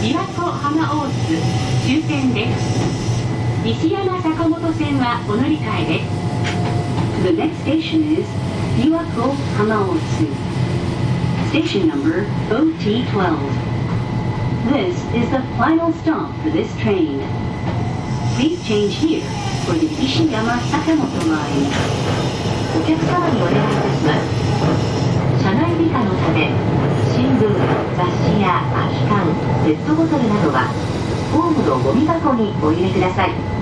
琵琶湖浜大津終点です石山坂本線はお乗り換えです The next station is 琵琶湖浜大津 Station number OT12. This is the final stop for this train. Please change here for the Ishiyama Sakamoto line. ペットボトルなどはホームのゴミ箱にお入れください。